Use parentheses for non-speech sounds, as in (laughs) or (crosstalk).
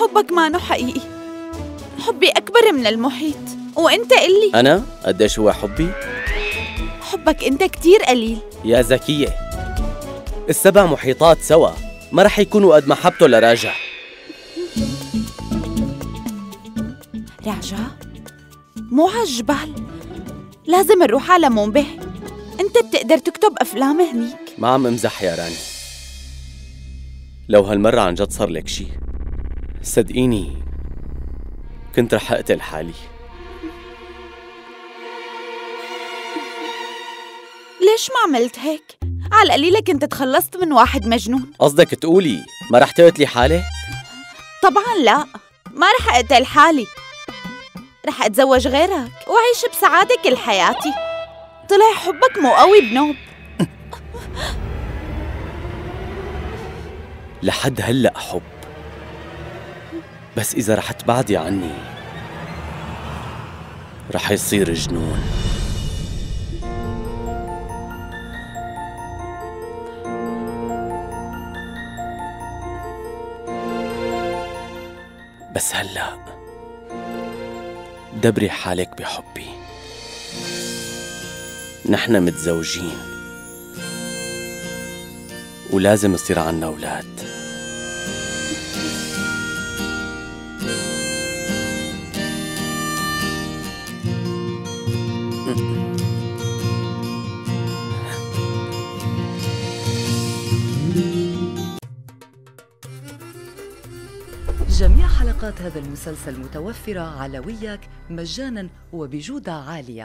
حبك مانو حقيقي. حبي أكبر من المحيط. وأنت قلي أنا؟ قديش هو حبي؟ حبك أنت كتير قليل. يا ذكية السبع محيطات سوا ما رح يكونوا قد محبته لراجع. راجع؟ مو عالجبال. لازم نروح على منبه أنت بتقدر تكتب أفلام هنيك. ما عم امزح يا راني. لو هالمرة عن جد صار لك شي. صدقيني كنت رح أقتل حالي. ليش ما عملت هيك؟ على القليلة كنت تخلصت من واحد مجنون. قصدك تقولي ما رح تقتلي حالك؟ طبعا لا ما رح أقتل حالي. رح أتزوج غيرك وأعيش بسعادة كل حياتي. طلع حبك مو قوي بنوب. لحد هلأ حب. بس إذا رح تبعدي عني رح يصير جنون. بس هلأ دبري حالك بحبي. نحن متزوجين ولازم يصير عنا أولاد. (laughs) جميع حلقات هذا المسلسل متوفرة على وياك مجانا وبجودة عالية.